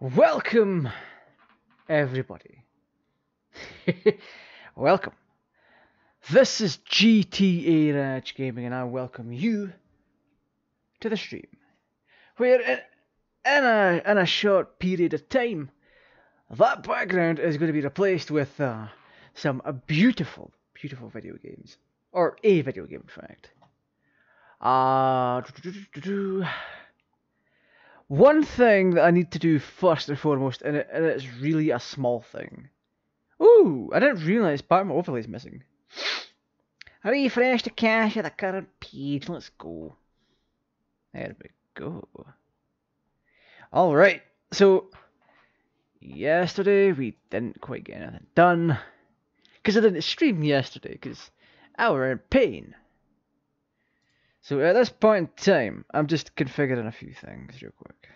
Welcome, everybody. welcome. This is GTA Raj Gaming, and I welcome you to the stream, where in, in a in a short period of time, that background is going to be replaced with uh, some beautiful, beautiful video games, or a video game, in fact. Uh, one thing that I need to do first and foremost, and, it, and it's really a small thing. Ooh, I didn't realise part of my overlay is missing. Refresh the cache of the current page. Let's go. There we go. Alright, so yesterday we didn't quite get anything done. Because I didn't stream yesterday, because I were in pain. So at this point in time, I'm just configuring a few things real quick.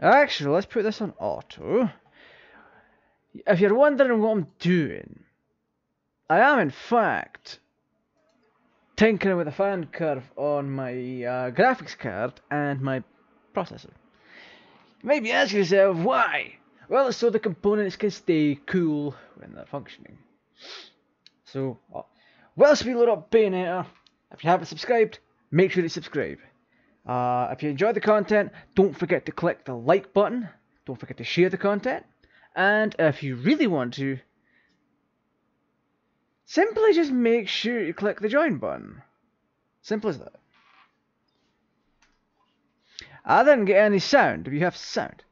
Actually, let's put this on auto. If you're wondering what I'm doing, I am in fact tinkering with the fan curve on my uh, graphics card and my processor. You might be asking yourself why? Well, so the components can stay cool when they're functioning. So, uh, whilst we load up Bayonetta, if you haven't subscribed, make sure to subscribe. Uh, if you enjoy the content, don't forget to click the like button. Don't forget to share the content. And if you really want to, simply just make sure you click the join button. Simple as that. I didn't get any sound. Do you have sound?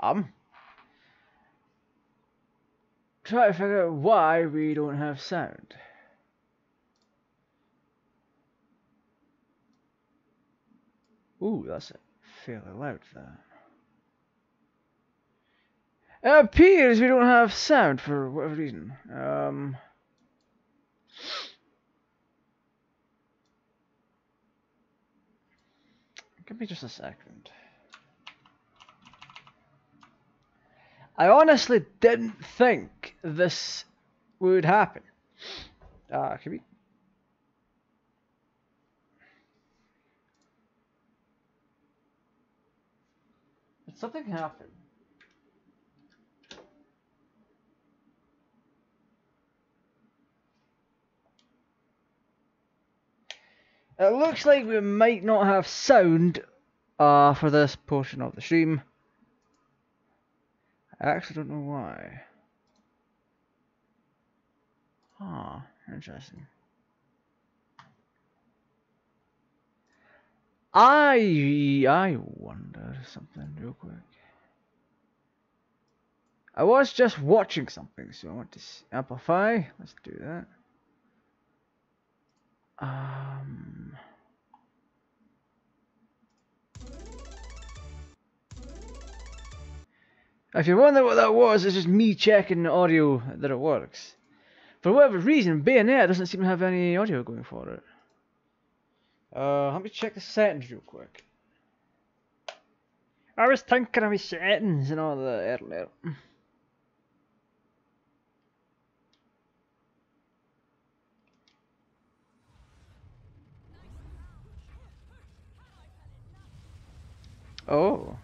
Um. Try to figure out why we don't have sound. Ooh, that's fairly loud there. It appears we don't have sound for whatever reason. Um, give me just a second. I honestly didn't think this would happen. Uh, can we? Something happen? It looks like we might not have sound uh, for this portion of the stream. I actually don't know why. Ah, interesting. I I wonder something real quick. I was just watching something, so I want to amplify. Let's do that. Um. If you're wondering what that was, it's just me checking the audio that it works. For whatever reason, Bayonetta doesn't seem to have any audio going for it. Uh, let me check the settings real quick. I was thinking of my settings and all that earlier. Oh.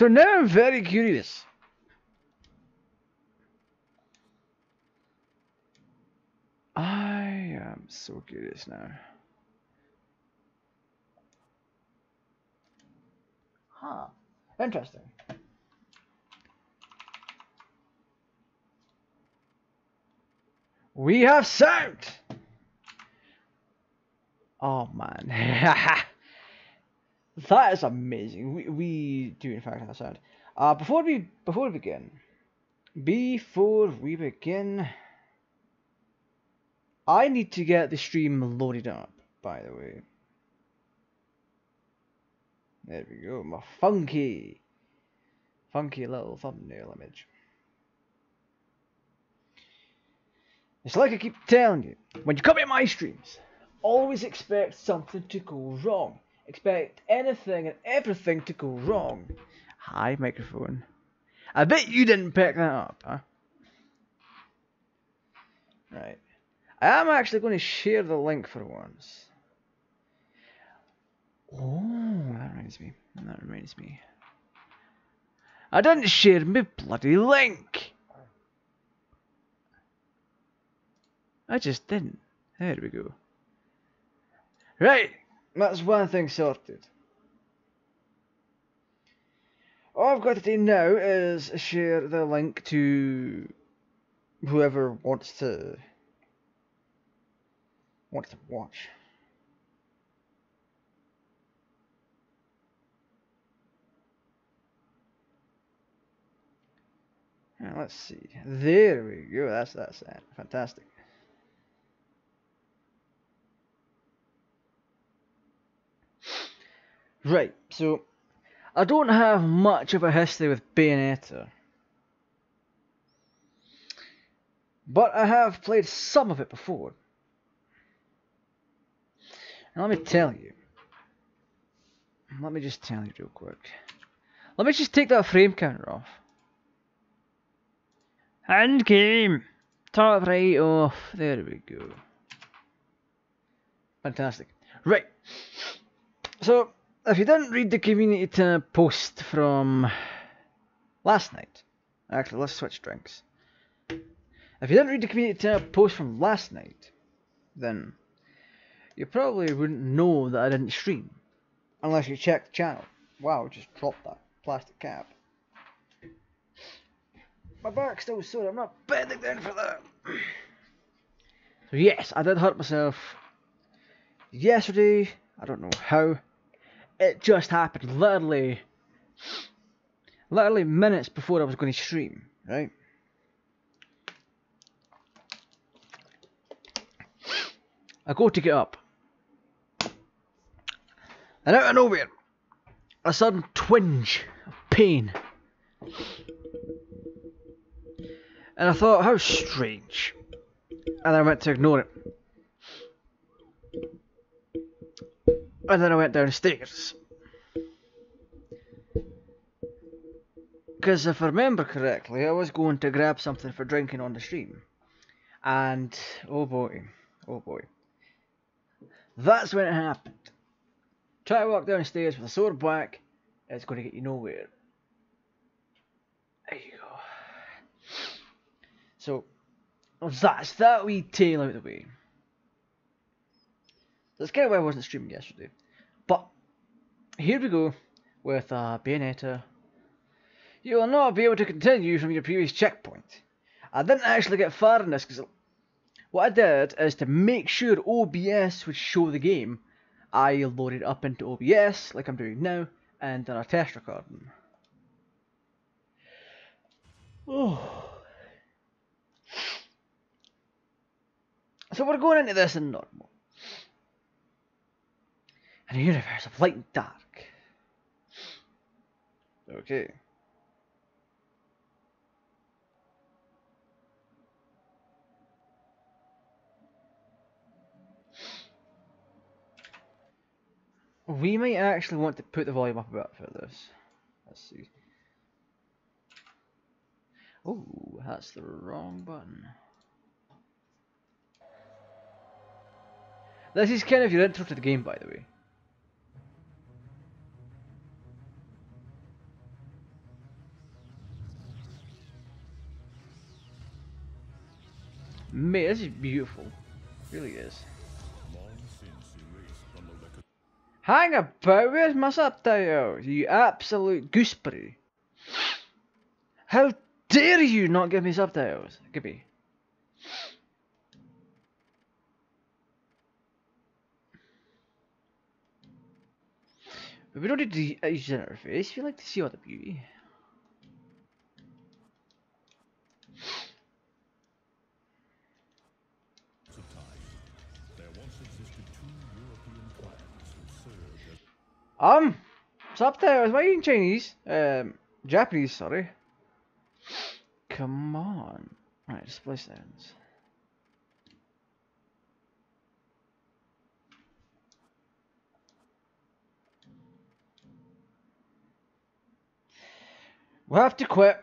So now I'm very curious. I am so curious now. Huh. Interesting. We have sound! Oh man. That is amazing. We, we do in fact have sound. Uh, before we before we begin, before we begin, I need to get the stream loaded up. By the way, there we go. My funky, funky little thumbnail image. It's like I keep telling you, when you come to my streams, always expect something to go wrong. Expect anything and everything to go wrong. Hi, microphone. I bet you didn't pick that up, huh? Right. I am actually going to share the link for once. Oh, that reminds me. That reminds me. I didn't share my bloody link! I just didn't. There we go. Right, that's one thing sorted. All I've got to do now is share the link to whoever wants to wants to watch. Now, let's see. There we go. That's that's that. Fantastic. Right, so I don't have much of a history with Bayonetta. But I have played some of it before. And let me tell you. Let me just tell you real quick. Let me just take that frame counter off. And game. Top right off. There we go. Fantastic. Right. So, if you didn't read the community post from last night, actually, let's switch drinks. If you didn't read the community post from last night, then you probably wouldn't know that I didn't stream. Unless you checked the channel. Wow, just dropped that plastic cap. My back's still sore, I'm not bending down for that. So yes, I did hurt myself yesterday. I don't know how it just happened literally literally minutes before I was going to stream, right? I go to get up. And out of nowhere, a sudden twinge of pain. And I thought, how strange. And I went to ignore it. And then I went downstairs. Because if I remember correctly, I was going to grab something for drinking on the stream. And, oh boy, oh boy. That's when it happened. Try to walk downstairs with a sore back, it's going to get you nowhere. There you go. So, that's that wee tale out of the way. That's kind of why I wasn't streaming yesterday. Here we go with uh, Bayonetta. You will not be able to continue from your previous checkpoint. I didn't actually get far in this because what I did is to make sure OBS would show the game. I loaded it up into OBS like I'm doing now and done a test recording. Oh. So we're going into this in normal and a universe of light and dark. Okay. We might actually want to put the volume up a bit for this. Let's see. Oh, that's the wrong button. This is kind of your intro to the game, by the way. Man, this is beautiful. It really is. Hang about, where's my subtitles? You absolute gooseberry. How dare you not give me subtitles? Give me. We don't need to use interface, we like to see all the beauty. Um, subtitles. Why in Chinese? Um, Japanese. Sorry. Come on. All right, display settings. We'll have to quit.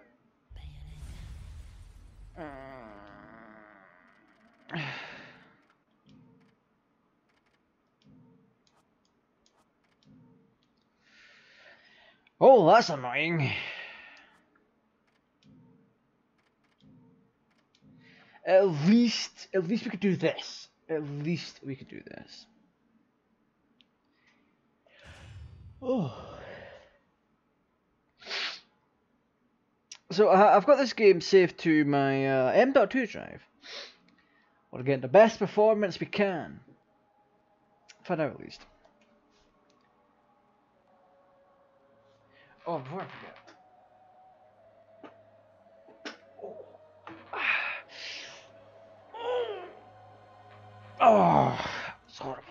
Oh, that's annoying. At least, at least we could do this. At least we could do this. Oh. So I've got this game saved to my uh, M.2 drive. We're getting the best performance we can. For now at least. Oh, before I forget. Oh, it's horrible.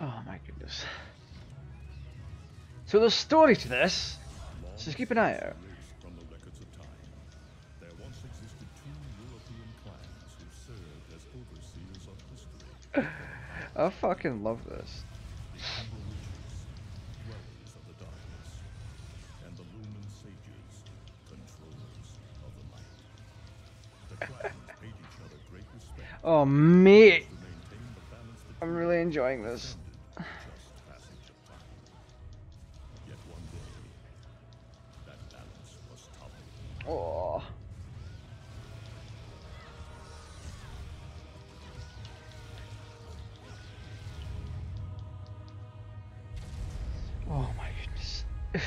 Oh my goodness. So there's story to this, just keep an eye out. Each fucking love this. Oh mate, to maintain the balance that I'm really enjoying this.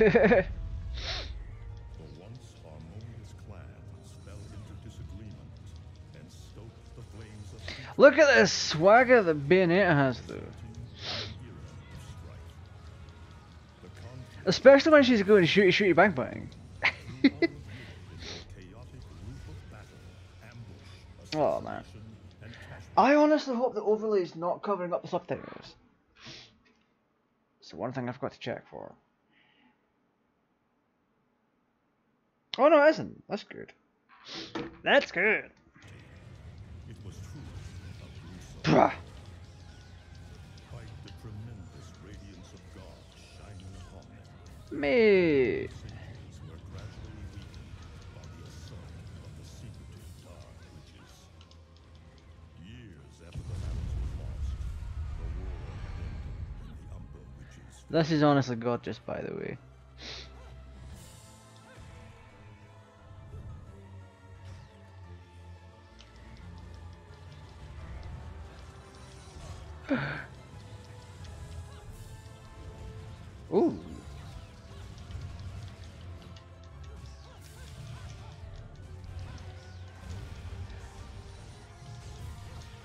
Look at the swagger that Bayonetta has though. The Especially when she's going shooty shooty bang bang. Oh, man. I honestly hope the overlay is not covering up the subtitles. So one thing I've got to check for. Oh no, it isn't. That's good. That's good. It was gruesome Bruh. Quite the tremendous radiance of God shining upon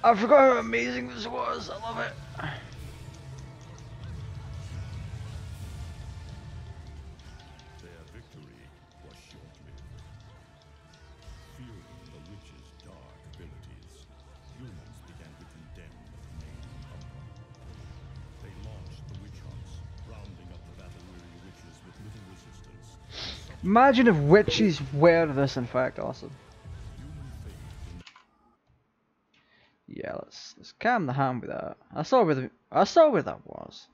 I forgot how amazing this was. I love it. Victory was short-lived. Fearing the witches' dark abilities, humans began to condemn the. They launched the witch hunts, rounding up the battle-weary witches with little resistance. Imagine if witches were this, in fact, awesome. Calm the hand with that. I saw where the I saw where that was.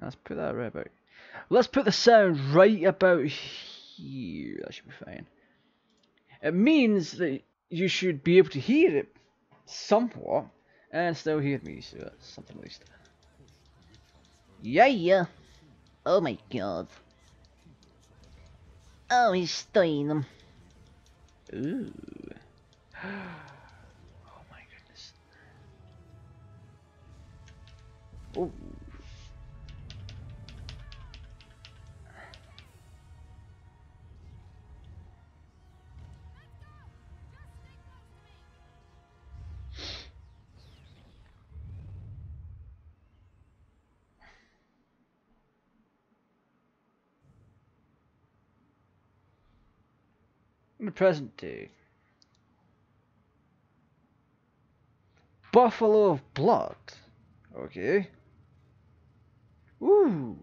Let's put that right about. Let's put the sound right about here. That should be fine. It means that you should be able to hear it somewhat and still hear me. So that's something at least. Yeah, yeah. Oh my god. Oh, he's studying them. Ooh. Oh. In the present day. Buffalo of Blood. Okay. Ooh.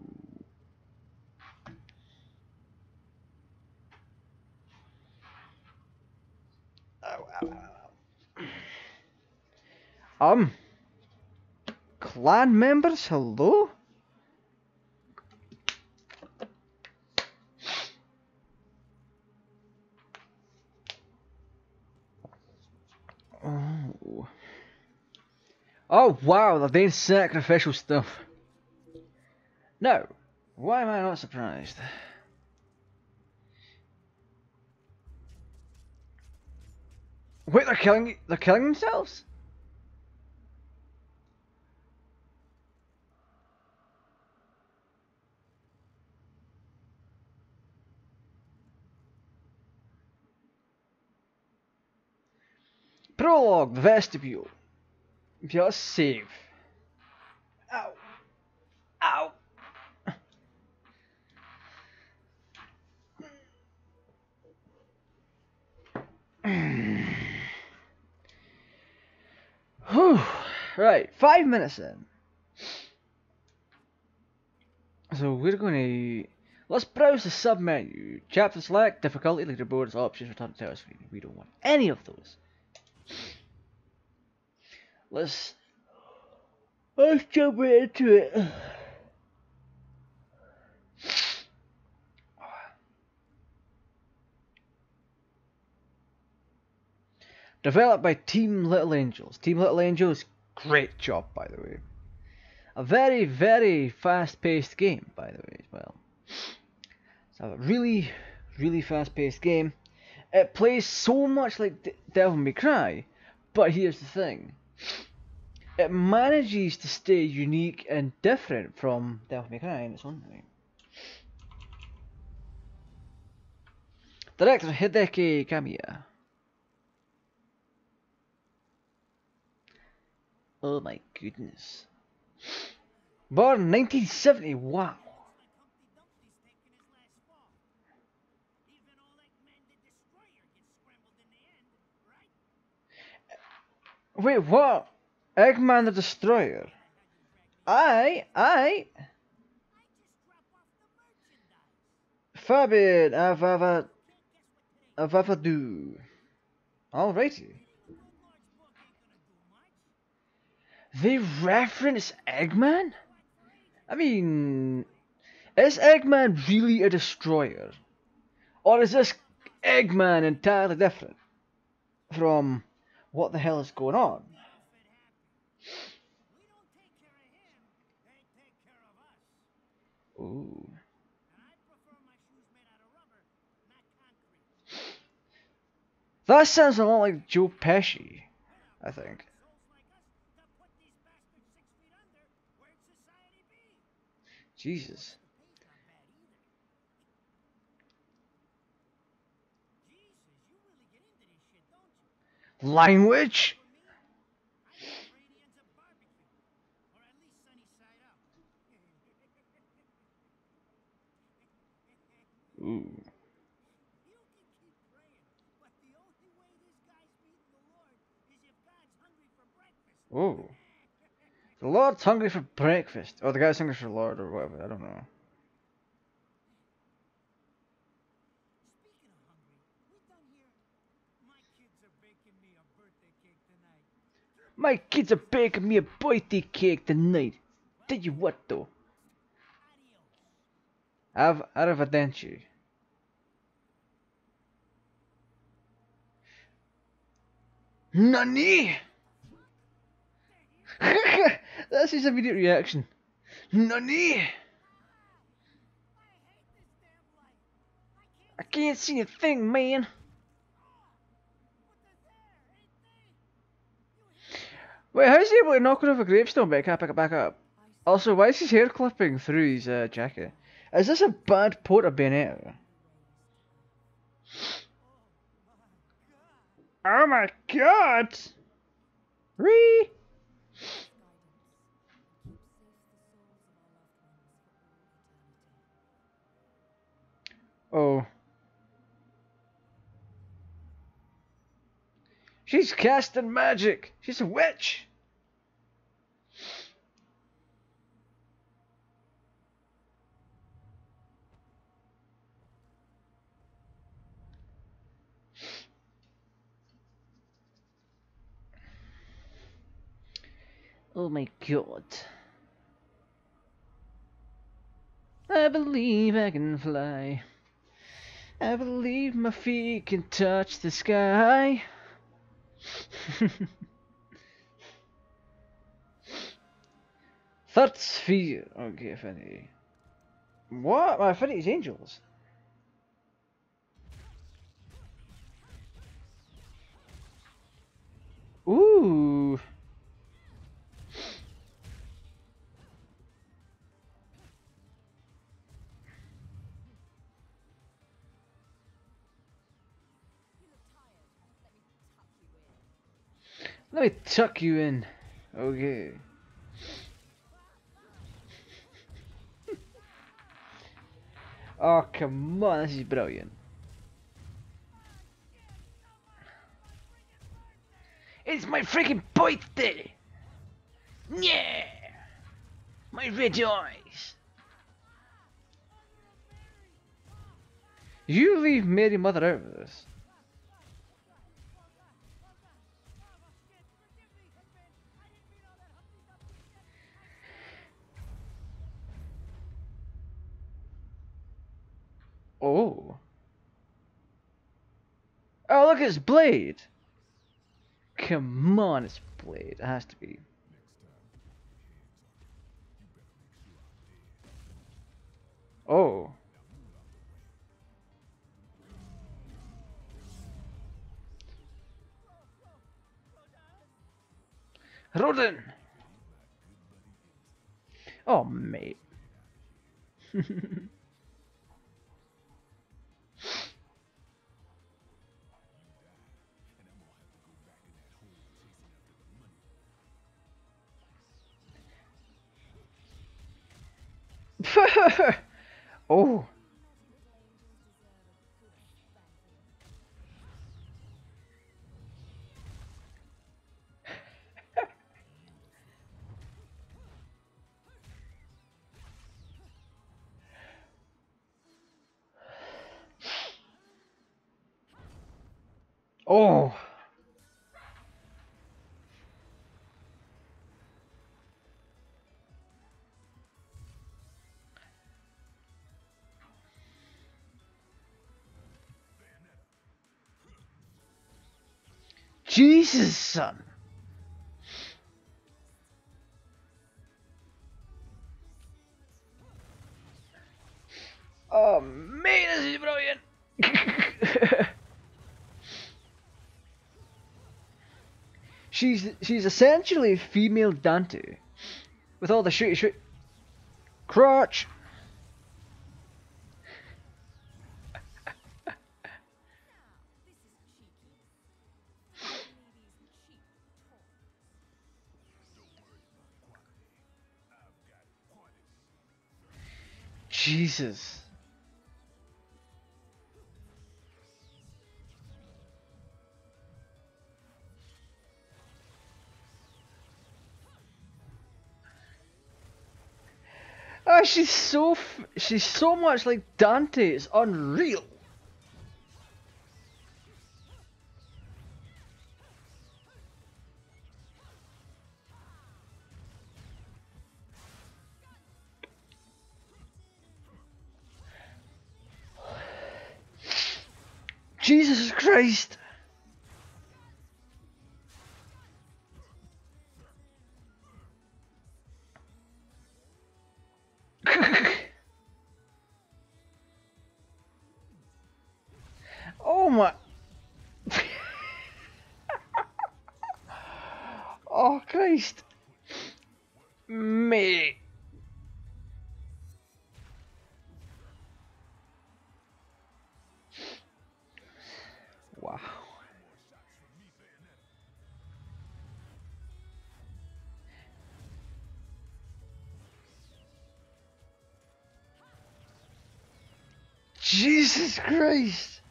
Um. clan members, hello? Oh. Oh wow, they're doing sacrificial stuff. No, why am I not surprised? Wait, they're killing they're killing themselves? Prologue, the vestibule. Just save. Ow. Ow. Whew. Right, five minutes in. So we're going to let's browse the sub menu. Chapter select, difficulty, leaderboards, options, return to title screen. We don't want any of those. Let's let's jump right into it. Developed by Team Little Angels. Team Little Angels, great job by the way. A very, very fast-paced game, by the way, as well. It's a really, really fast-paced game. It plays so much like D- Devil May Cry, but here's the thing. It manages to stay unique and different from Devil May Cry in its own way. Director Hideki Kamiya. Oh my goodness. Born 1970, wow. Wait, what? Eggman the Destroyer? I, I. Fabid, Avava, Avavadu. Alrighty. They reference Eggman? I mean, is Eggman really a destroyer? Or is this Eggman entirely different from what the hell is going on? Ooh. That sounds a lot like Joe Pesci, I think. Jesus. Language? Ooh. Ooh. The Lord's hungry for breakfast. Or the guy's hungry for Lord or whatever. I don't know. My kids are baking me a birthday cake tonight. Tell you what though. Av Arrivederci. Nani? That's his immediate reaction. Nani? I can't see a thing, man. Wait, how's he able to knock off a gravestone but I can't pick it back up? Also, why is his hair clipping through his uh, jacket? Is this a bad port of Bayonetta? Oh my god! Ree! Oh. She's casting magic! She's a witch! Oh my god. I believe I can fly. I believe my feet can touch the sky. Third sphere. Okay, Affinity. What? My Affinity's angels. Ooh. Let me tuck you in. Okay. oh, come on. This is brilliant. It's my freaking birthday! Yeah! My eyes! You leave Mary Mother out of this. Oh. Oh, look, it's Blade! Come on, it's Blade. It has to be. Oh. Rodin! Oh, mate. oh. Oh. Jesus, son. Oh, man, this is brilliant. she's she's essentially female Dante, with all the shooty shoot. Crotch. Jesus. Oh, she's so she's so much like Dante. It's unreal. Jesus Christ. oh my. oh Christ. Mate. Wow. Jesus Christ.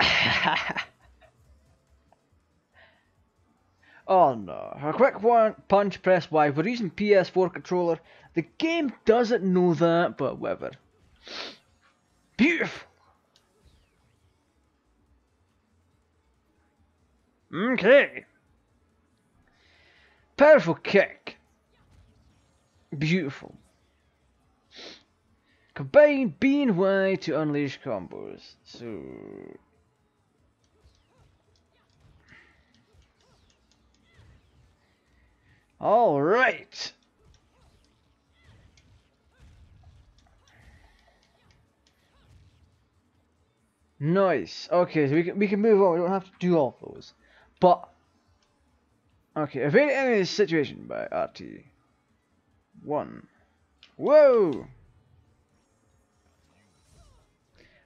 A quick one punch, press Y. We're using PS4 controller. The game doesn't know that, but whatever. Beautiful. Okay. Powerful kick. Beautiful. Combine B and Y to unleash combos. So All right. Nice. Okay, so we can we can move on. We don't have to do all those. But okay, evade enemy situation by RT. One. Whoa.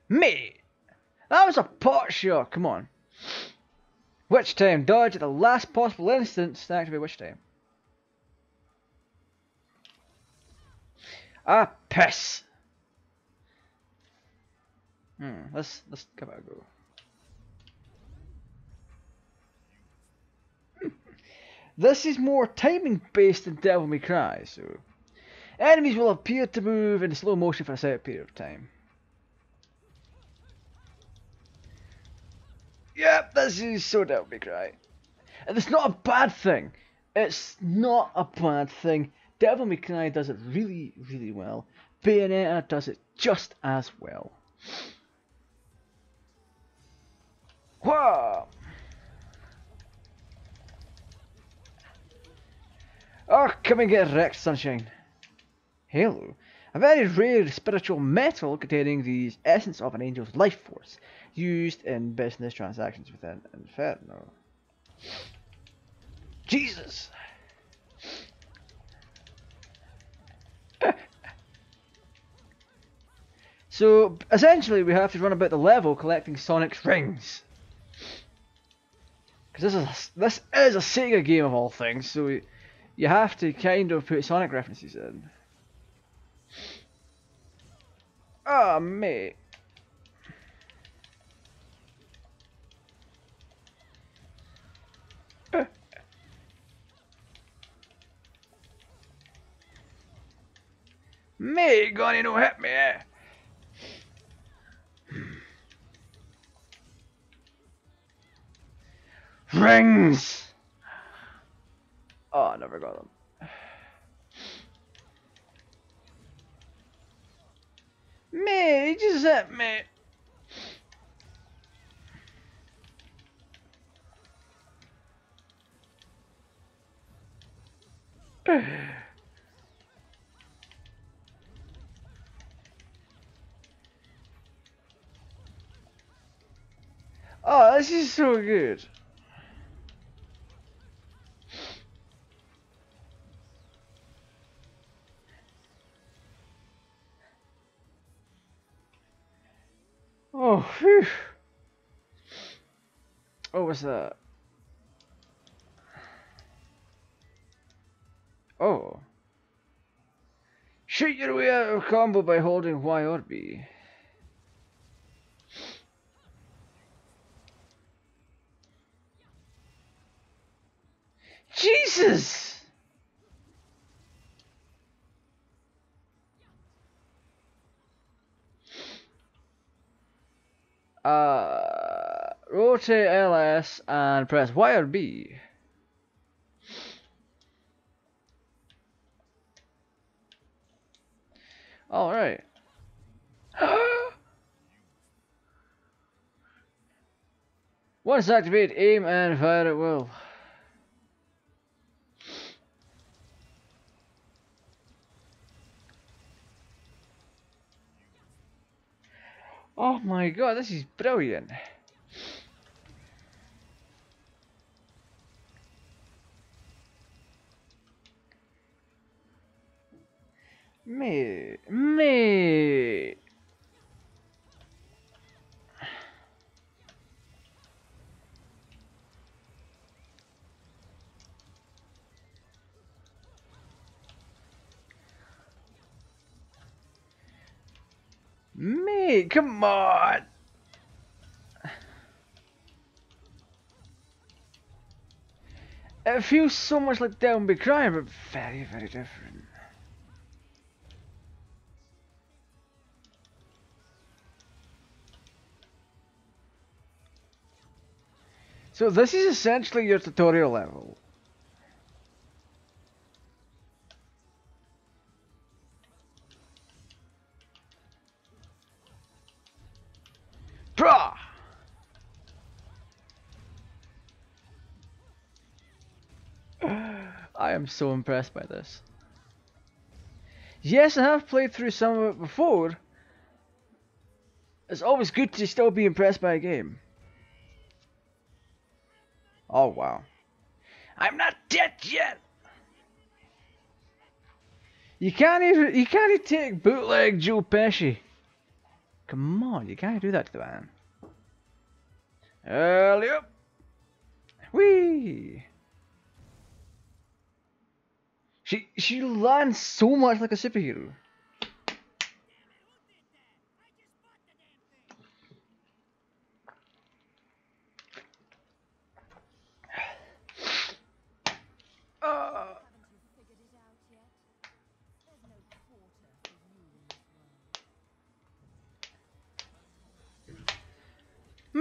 Me. That was a pot shot. Come on. Witch time. Dodge at the last possible instance to activate witch time. Ah, piss. Hmm, let's let's go. this is more timing based than Devil May Cry, so enemies will appear to move in slow motion for a set period of time. Yep, this is so Devil May Cry. And it's not a bad thing. It's not a bad thing. Devil May Cry does it really, really well. Bayonetta does it just as well. Whoa! Oh, come and get wrecked, sunshine. Halo, a very rare spiritual metal containing the essence of an angel's life force, used in business transactions within Inferno. Jesus! So, essentially, we have to run about the level collecting Sonic's rings. Because this is this is a Sega game of all things, so we, you have to kind of put Sonic references in. Oh, mate. Me gonna no hit me. Rings! Oh, I never got them. Man, Me, just hit me. Oh, this is so good. Oh, phew. Oh, what's that? Oh. Shoot your way out of combo by holding Y or B. Jesus! Uh, rotate LS and press Y or B. All right. Once activated, aim and fire at will. Oh my god, this is brilliant. Me, me. Me, come on. It feels so much like Devil May Cry, but very, very different. So this is essentially your tutorial level. I am so impressed by this. Yes, I have played through some of it before. It's always good to still be impressed by a game. Oh wow. I'm not dead yet! You can't even you can't even take bootleg Joe Pesci. Come on, you can't do that to the man. Alley up. Whee! She she lands so much like a superhero.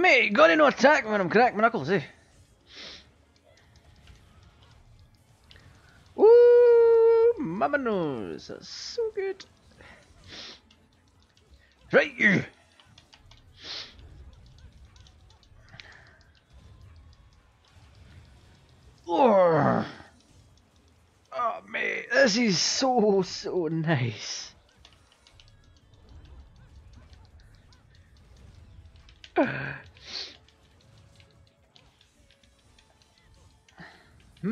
Mate, got no attack when I'm cracking my knuckles, eh? Ooh, mama knows. That's so good. Right, you. Oh, oh mate, this is so, so nice.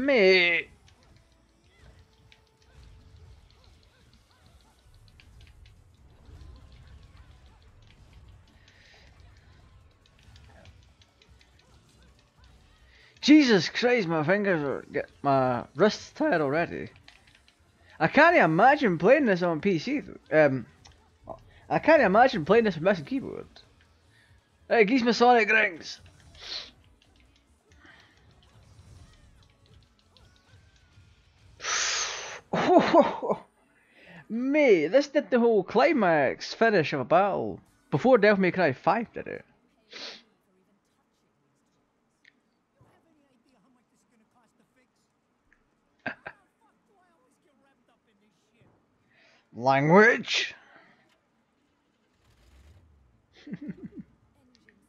Mate. Jesus Christ, my fingers are get my wrists tired already. I can't imagine playing this on PC. Um, I can't imagine playing this with mouse keyboard. Hey, gives me Sonic rings. Mate, this did the whole climax finish of a battle before Devil May Cry 5 did it. Language. Engine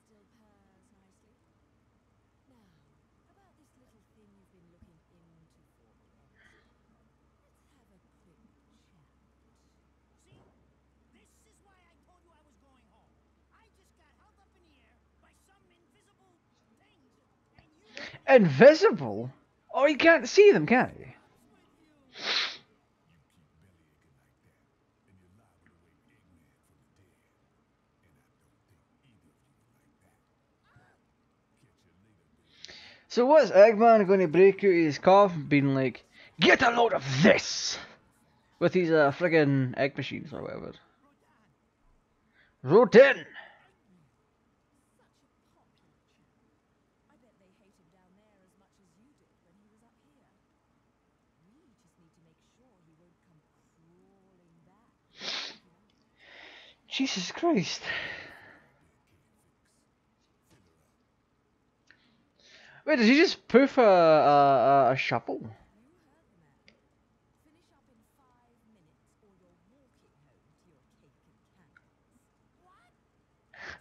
still purrs nicely. Now, about this little thing you've been looking into for me, Let's have a quick chat. See? This is why I told you I was going home. I just got held up in the air by some invisible things, and you Invisible? Oh, you can't see them, can you? So what's Eggman going to break of his cough being like, Get a load of this! With his uh, friggin' egg machines or whatever. Rodin! I bet they hate him down there as much as you did when he was up here. We just need to make sure he won't come crawling back. Jesus Christ. Wait, did he just poof a, a, a, shovel?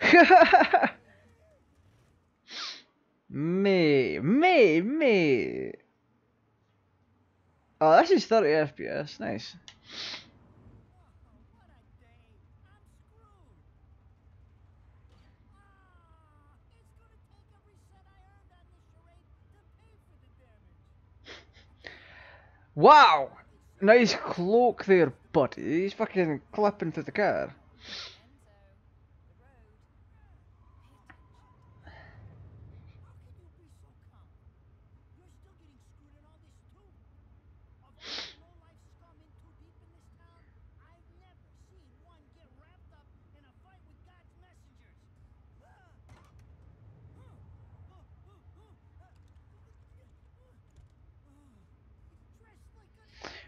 Me, me, me. Oh, this is 30 FPS. Nice. What a day! I'm screwed. Ah, it's gonna take every cent I earned on this charade to pay for the damage. Wow! Nice cloak there, buddy. He's fucking clipping through the car. Enzo, the road. Pay attention. How can you be so calm? You're still getting screwed in all this too. Of all the low-life scum in too deep in this town, I've never seen one get wrapped up in a fight with God's messengers. Ah! Mate. When you end up in the afterlife, that's not going to be pretty. I can't help it if I like the little outfits. The toys are nice too. One year ago, you woke up stuck in a casket at the bottom of a lake. All you can remember is that you're a witch. But now, you're stuck because you gotta sacrifice our halo-wearing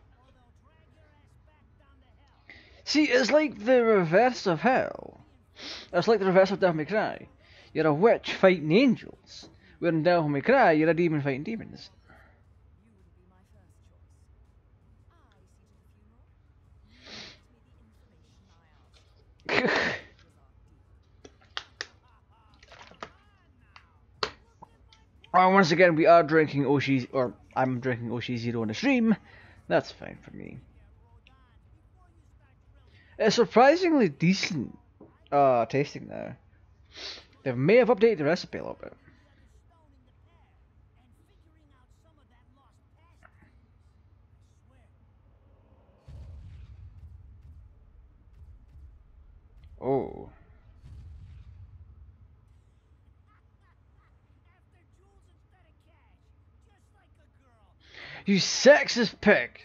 See, it's like the reverse of hell. It's like the reverse of Devil May Cry. You're a witch fighting angels. Where in Devil May Cry, you're a demon fighting demons. Oh, once again, we are drinking Oshi, or I'm drinking Oshi Zero on the stream. That's fine for me. It's surprisingly decent uh, tasting now. They may have updated the recipe a little bit. Oh. You sexist pig!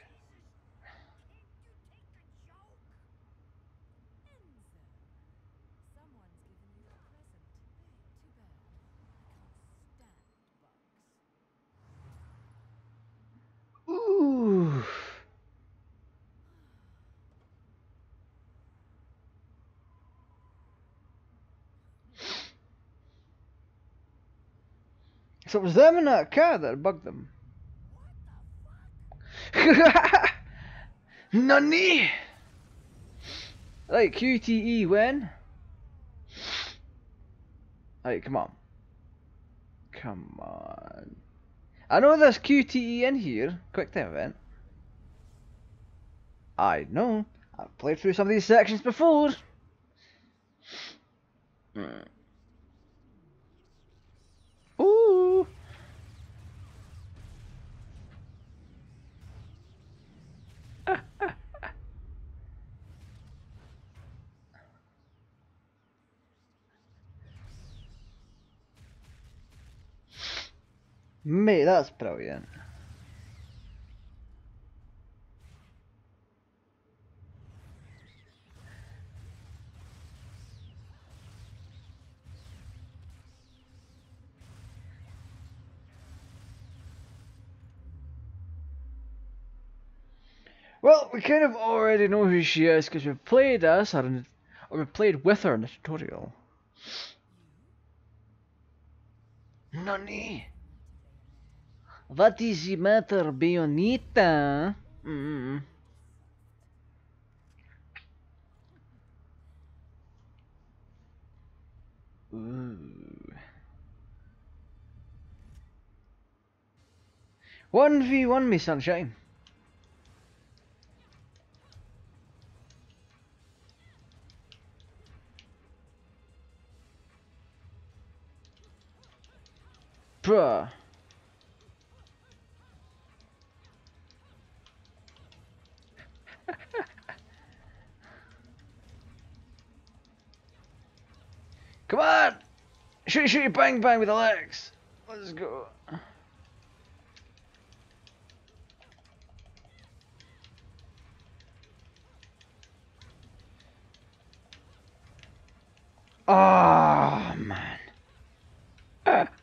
Can't you take the joke? Enzo, someone's given you a present. Too bad. I can't stand bugs. Ooh. It was them in that car that bugged them. Nani? Like QTE when? Like, come on. Come on. I know there's QTE in here. Quick time event. I know. I've played through some of these sections before. Hmm. Ooh. Mate, that's brilliant. Well, we kind of already know who she is because we've played us, in, or we've played with her in the tutorial. Nani? What is the matter, Bayonetta? Mm. Ooh. One v one, me sunshine. Bruh. Come on! Shoot, shoot, bang, bang with the legs. Let's go. Oh, man. Oh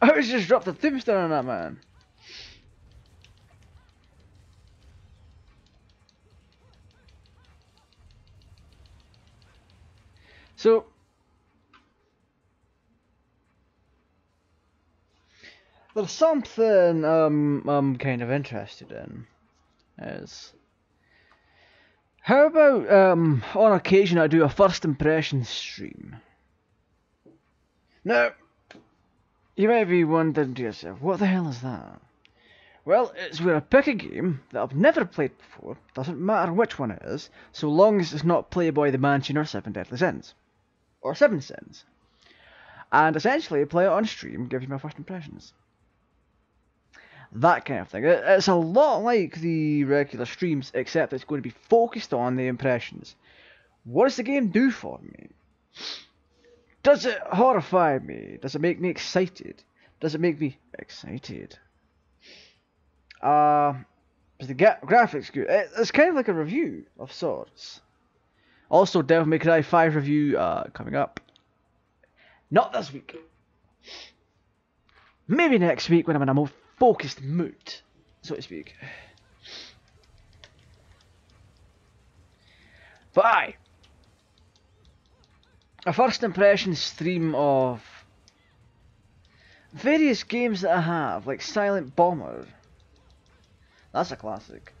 I was just dropped a tombstone on that man. So There's something um I'm kind of interested in. Is how about um on occasion I do a first impression stream. Now you may be wondering to yourself, what the hell is that? Well, it's where I pick a game that I've never played before, doesn't matter which one it is, so long as it's not Playboy the Mansion or Seven Deadly Sins. Or Seven Sins. And essentially play it on stream, give you my first impressions. That kind of thing. It's a lot like the regular streams, except it's going to be focused on the impressions. What does the game do for me? Does it horrify me? Does it make me excited? Does it make me excited? Uh, is the graphics good? It- It's kind of like a review of sorts. Also, Devil May Cry 5 review uh, coming up. Not this week. Maybe next week when I'm in a more focused mood, so to speak. But aye. A first impression stream of various games that I have, like Silent Bomber. That's a classic.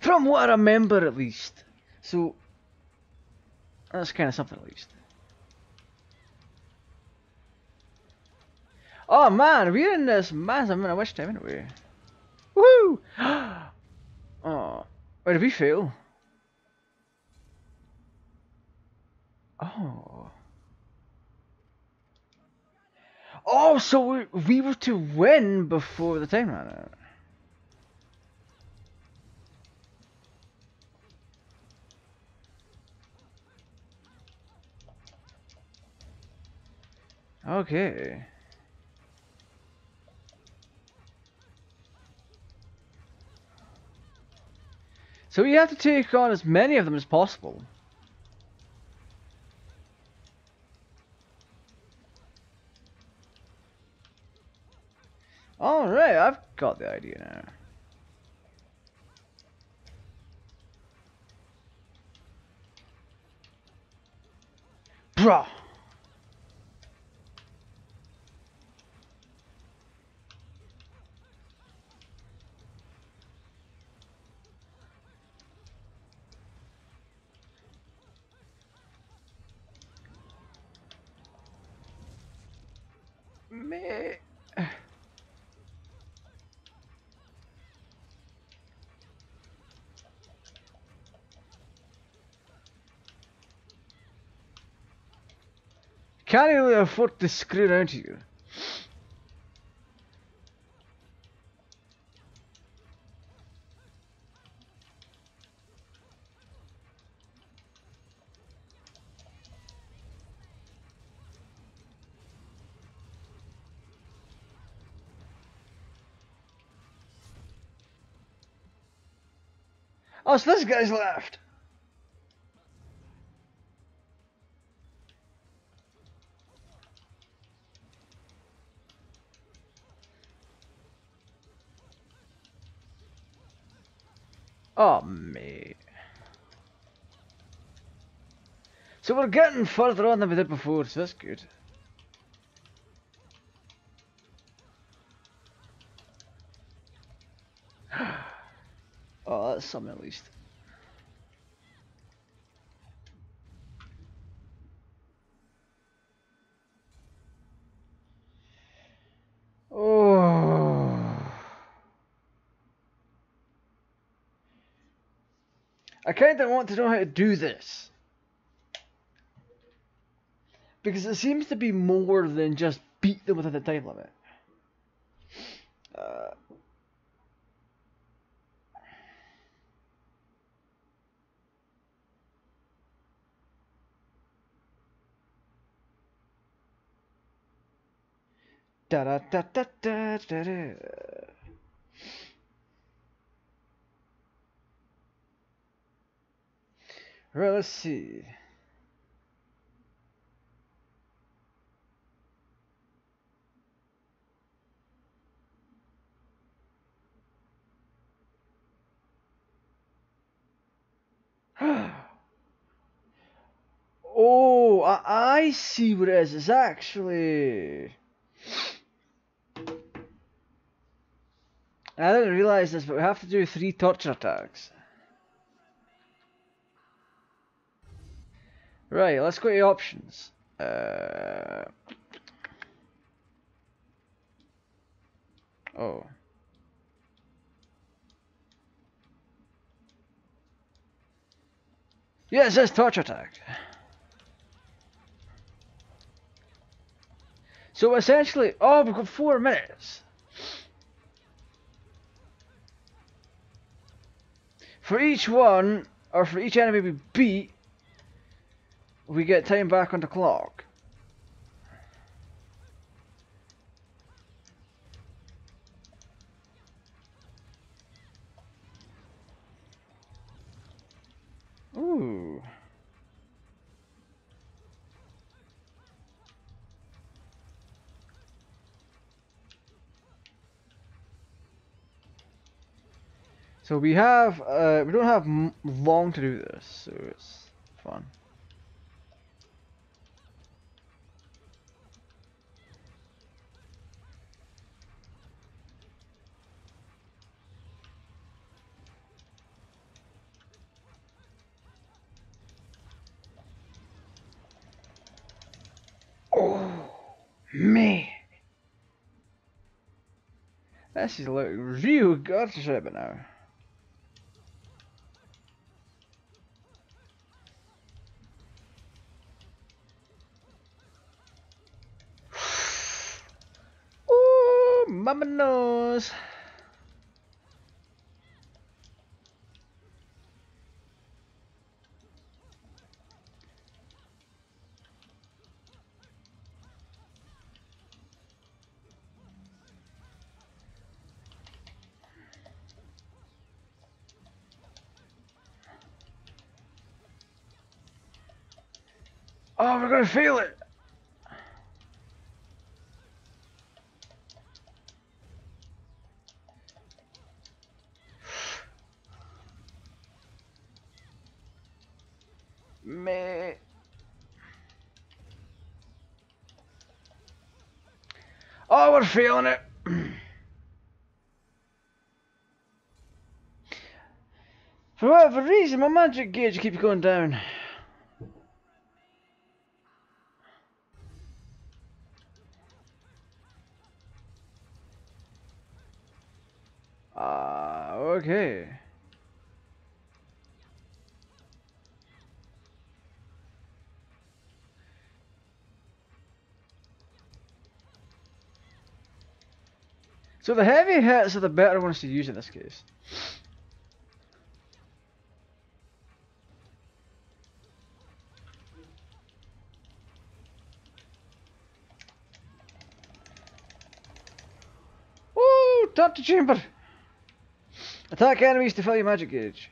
From what I remember, at least. So, that's kind of something, at least. Oh man, we're in this massive amount of wish time, anyway. Woohoo! oh, where did we fail? Oh. Oh, so we, we were to win before the time ran out. Okay. So you have to take on as many of them as possible. Alright, I've got the idea now. Bruh! Me. Can't really afford to screw around here. Oh, so this guy's left. Oh, mate. So we're getting further on than we did before, so that's good. oh, that's something at least. I kind of want to know how to do this. Because it seems to be more than just beat them within the time limit. Uh, da da da da da da Well, let's see. oh, I, I, see what it is. It's actually... I didn't realize this, but we have to do three torture attacks. Right, let's go to options. Uh, oh. Yeah, it says torture attack. So essentially, oh, we've got four minutes. For each one, or for each enemy we beat, we get time back on the clock. Ooh. So we have, uh, we don't have long to do this, so it's fun. Oh, man. This is looking real good shit now. Ooh, mama knows. Oh, we're gonna feel it. Me. Oh, we're feeling it. For whatever reason, my magic gauge keeps going down. Okay. So the heavy hits are the better ones to use in this case. Top to chamber! Attack enemies to fill your magic gauge.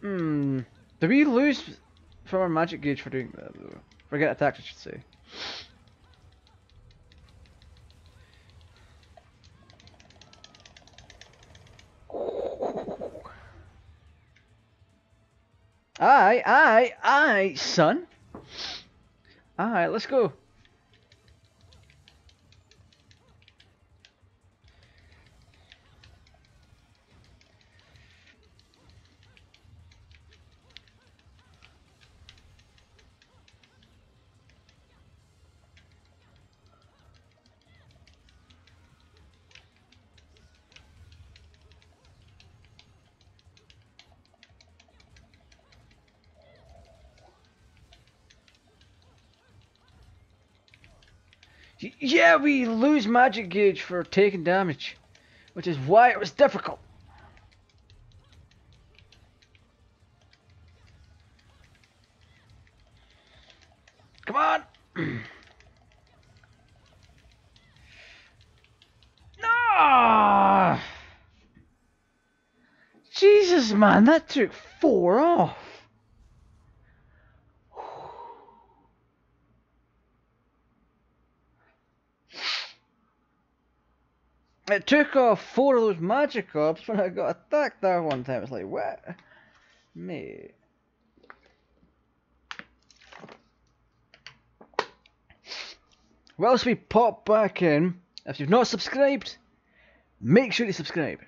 Hmm. Do we lose from our magic gauge for doing that though? For getting attacked, I should say. Aye, aye, aye, son. Aye, let's go. Yeah, we lose magic gauge for taking damage, which is why it was difficult. Come on! no! Jesus, man, that took four off. It took off four of those magic orbs when I got attacked there one time. It's like, what? Mate. Whilst we pop back in, if you've not subscribed, make sure you subscribe.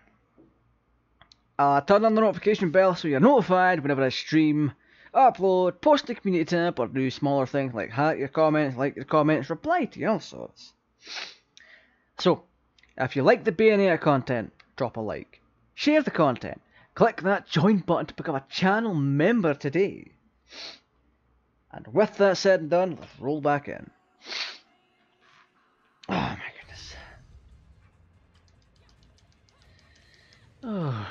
Uh, turn on the notification bell so you're notified whenever I stream, upload, post the community tab, or do smaller things like hack your comments, like your comments, reply to all sorts. So, if you like the Bayonetta content, drop a like. Share the content. Click that join button to become a channel member today. And with that said and done, let's roll back in. Oh my goodness. Oh.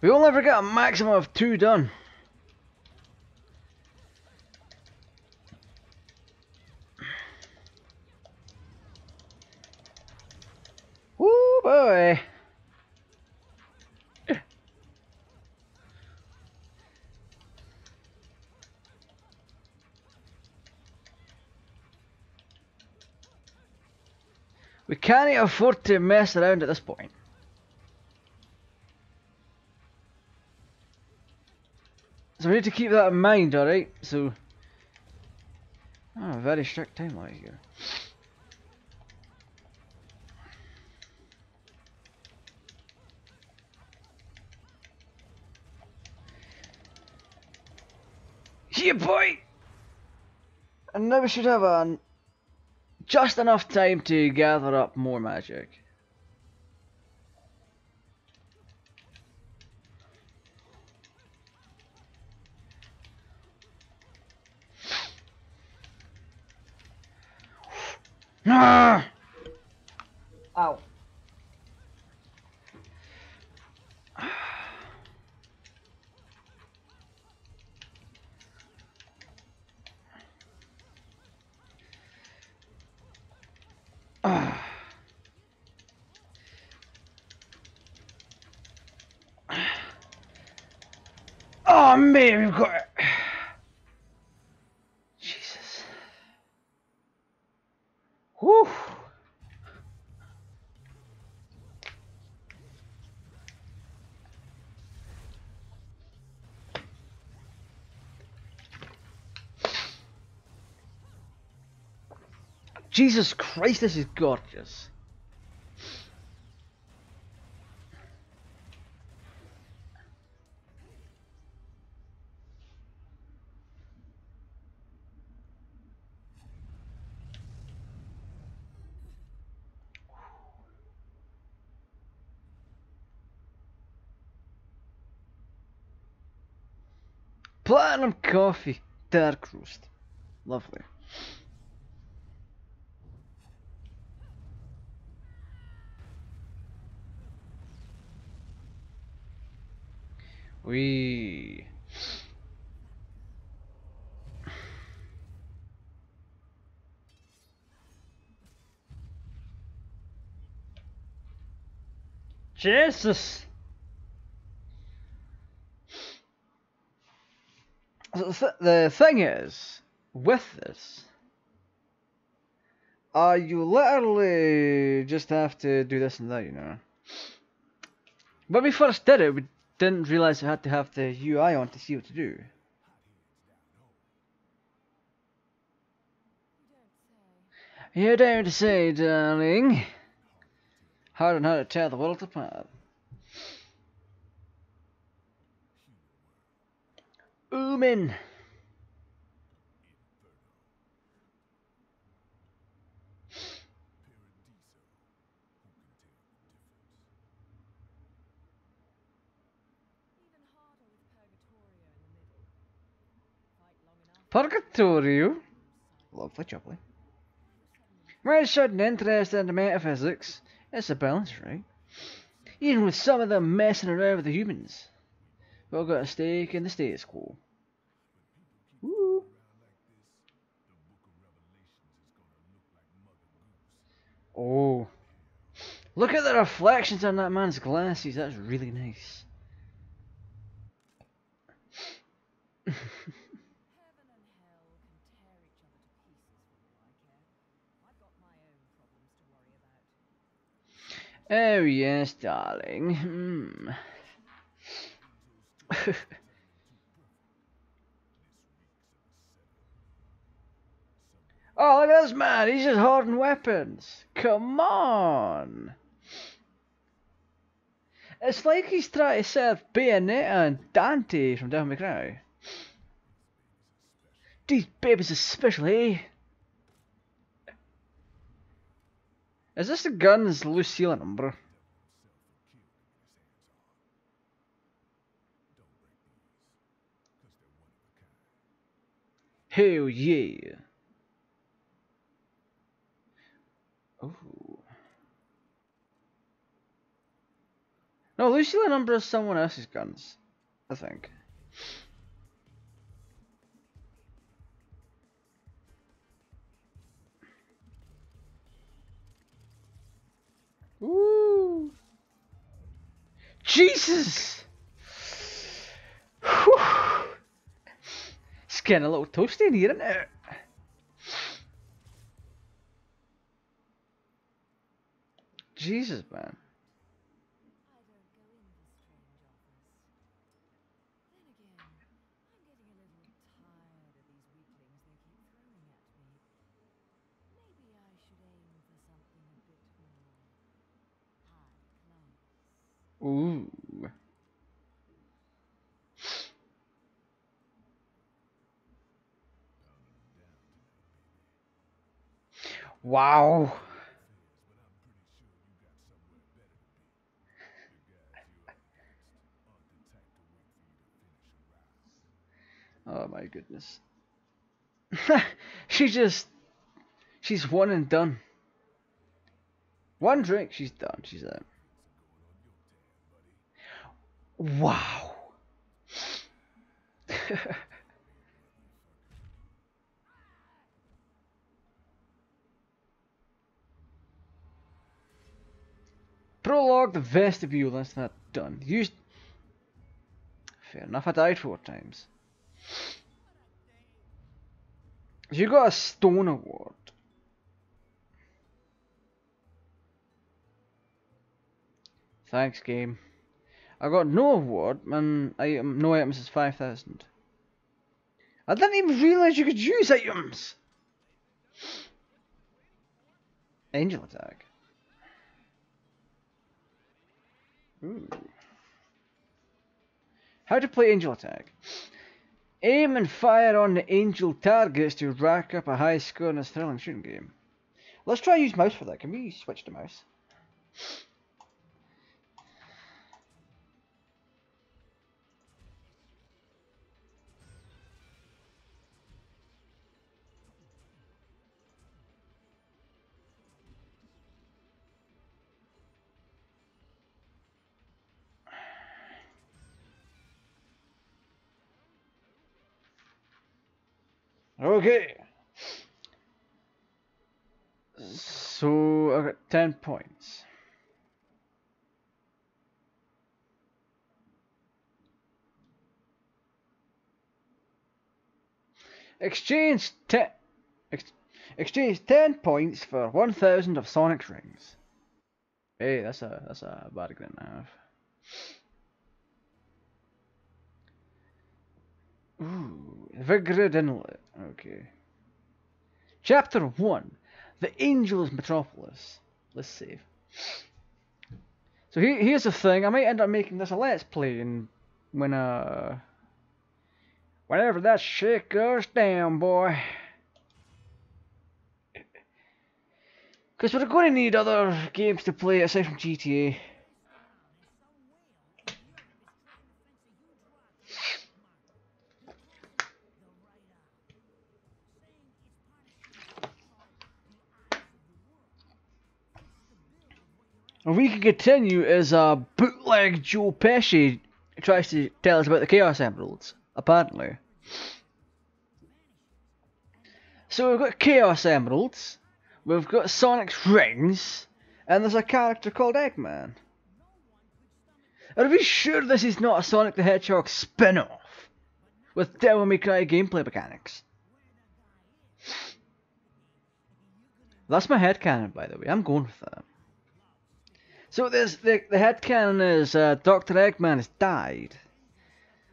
We only ever get a maximum of two done. Boy. We can't afford to mess around at this point. So we need to keep that in mind, alright? So... Oh, very strict timeline here. Yeah, boy! And now we should have an just enough time to gather up more magic. Ah! Ow. Ah. Got it. Jesus. Whew. Jesus Christ, this is gorgeous. Coffee, dark roast. Lovely. We Jesus. The, th the thing is, with this, uh, you literally just have to do this and that, you know. When we first did it, we didn't realize we had to have the UI on to see what to do. You don't say. darling. Hard on how to tear the world apart. Oomin. Even harder with Purgatorio in the middle. Fight long Lovely jubbly. Right, sudden interest in the metaphysics. It's a balance, right? Even with some of them messing around with the humans. We all got a stake in the status quo. Oh. Look at the reflections on that man's glasses. That's really nice. oh yes, darling. Hmm. oh, look at this man. He's just hoarding weapons. Come on. It's like he's trying to up Bayonetta and Dante from Devil May Cry. These babies are special, eh? Is this the gun's Lucille number? Hell yeah. No, Lucille number is someone else's guns, I think. Ooh. Jesus! Whew. It's getting a little toasty in here, isn't it? Jesus, man. I don't go in for strange offers. Then again, I'm getting a little tired of these weaklings they keep throwing at me. Maybe I should aim for something a bit more high class. Ooh. Wow. Oh my goodness. she just. She's one and done. One drink, she's done. She's out. Wow. Prologue, the vestibule, that's not done. Used. Fair enough, I died four times. You got a stone award. Thanks, game. I got no award, and item, um, no items is 5,000. I didn't even realise you could use items! Angel attack. How to play angel attack. Aim and fire on the angel targets to rack up a high score in this thrilling shooting game. Let's try use mouse for that. Can we switch to mouse? Okay. So I got 10 points. Exchange 10 ex, exchange 10 points for 1000 of Sonic rings. Hey, that's a that's a bargain and a Ooh, Vigrid Inlet. Okay. Chapter 1 The Angels Metropolis. Let's save. So here, here's the thing. I might end up making this a let's play and when uh whenever that shit goes down, boy. Because we're going to need other games to play aside from GTA. We can continue as uh, bootleg Joe Pesci tries to tell us about the Chaos Emeralds, apparently. So we've got Chaos Emeralds, we've got Sonic's rings, and there's a character called Eggman. Are we sure this is not a Sonic the Hedgehog spin-off? With Devil May Cry gameplay mechanics? That's my headcanon, by the way. I'm going with that. So this the the headcanon is uh, Doctor Eggman has died.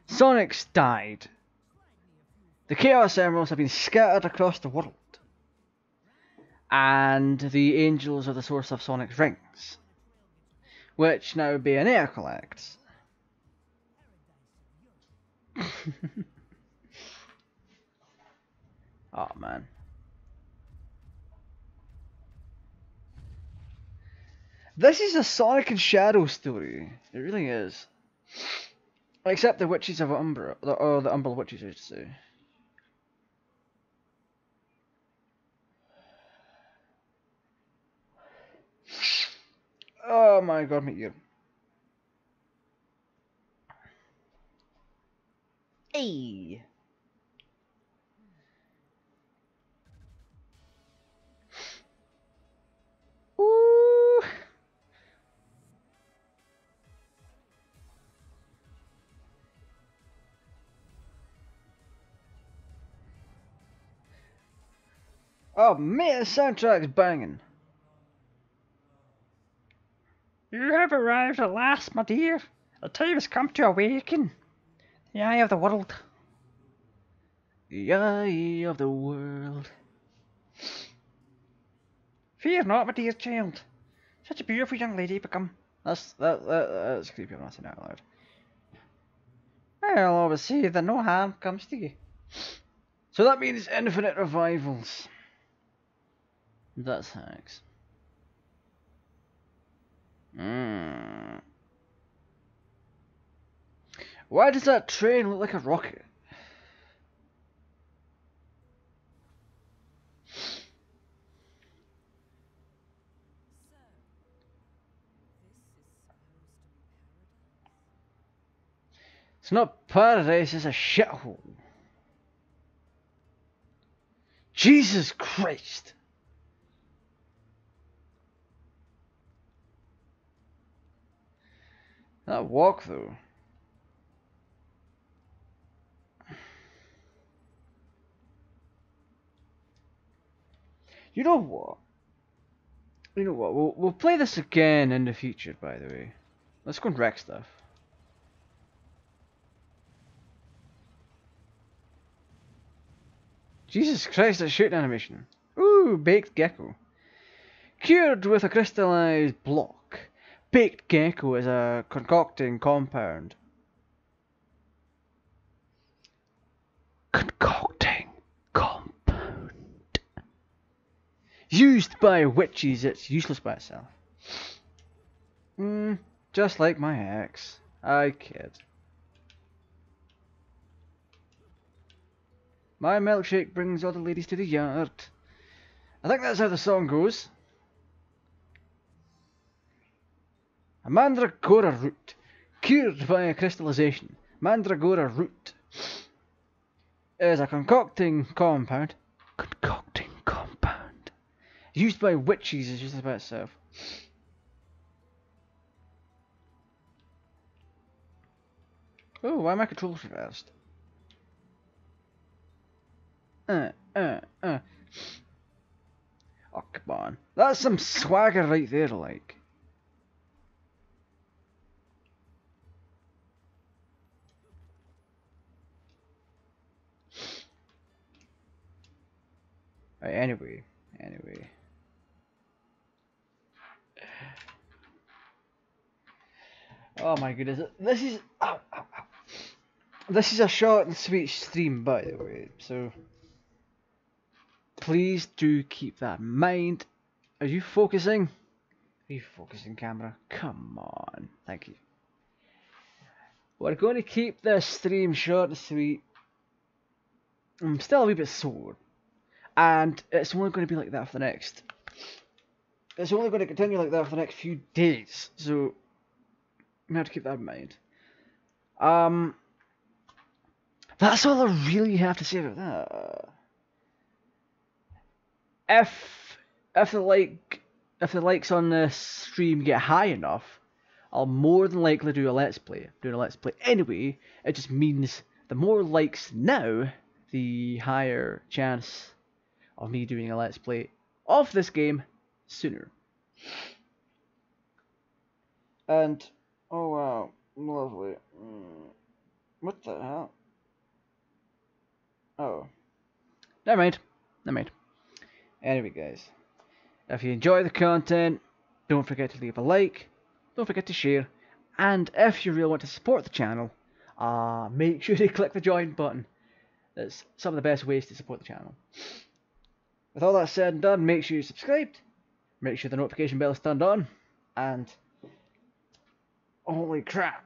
Sonic's died. The Chaos Emeralds have been scattered across the world. And the Angels are the source of Sonic's rings. Which now Bayonetta collects. oh man. This is a Sonic and Shadow story. It really is. Except the Witches of Umbra, the- or the Umbral Witches, I should say. Oh my god, my ear. Hey. Ooh. Oh man, the soundtrack's banging. You have arrived at last, my dear. The time has come to awaken. The eye of the world. The eye of the world. Fear not, my dear child. Such a beautiful young lady become. That's that, that that's creepy. I'm not saying that out loud. I'll always say that no harm comes to you. So that means infinite revivals. That's sucks. Mm. Why does that train look like a rocket? It's not paradise, it's a shithole. Jesus Christ! That walkthrough. You know what? You know what? We'll we'll play this again in the future. By the way, let's go and wreck stuff. Jesus Christ, that shooting animation. Ooh, baked gecko. Cured with a crystallized block. Baked gecko is a concocting compound. Concocting compound. Used by witches, it's useless by itself. Hmm, just like my ex. I kid. My milkshake brings all the ladies to the yard. I think that's how the song goes. A mandragora root, cured by a crystallization. Mandragora root is a concocting compound. Concocting compound. Used by witches is just about itself. Oh, why are my controls reversed? Uh, uh, uh. Oh, come on. That's some swagger right there, like. Right, anyway, anyway. Oh my goodness, this is ow, ow, ow. This is a short and sweet stream, by the way. So please do keep that in mind. Are you focusing? Are you focusing, camera? Come on, thank you. We're going to keep this stream short and sweet. I'm still a wee bit sore, and it's only going to be like that for the next. It's only going to continue like that for the next few days, so we have to keep that in mind. Um, that's all I really have to say about that. If if the like if the likes on this stream get high enough, I'll more than likely do a let's play. Doing a let's play anyway. It just means the more likes now, the higher chance of me doing a let's play of this game sooner. And oh wow, lovely. Mm, what the hell? Oh, never mind. Never mind. Anyway, guys, if you enjoy the content, don't forget to leave a like. Don't forget to share. And if you really want to support the channel, uh, make sure you click the join button. That's some of the best ways to support the channel. With all that said and done, make sure you're subscribed. Make sure the notification bell is turned on. And holy crap,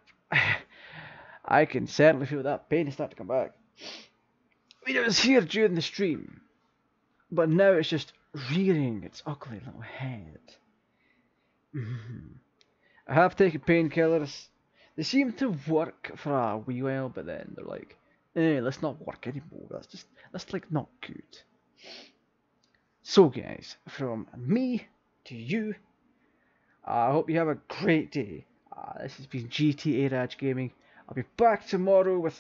I can certainly feel that pain start to come back. I mean, it was here during the stream, but now it's just rearing its ugly little head. Mhm. I have taken painkillers. They seem to work for a wee while, but then they're like, eh, let's not work anymore. That's just, that's like not good. So, guys, from me to you, I hope you have a great day. Uh, this has been GTA Raj Gaming. I'll be back tomorrow with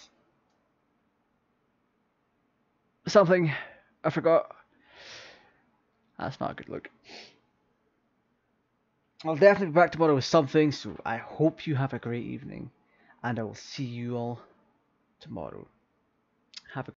something I forgot. That's not a good look. I'll definitely be back tomorrow with something, so I hope you have a great evening, and I will see you all tomorrow. Have a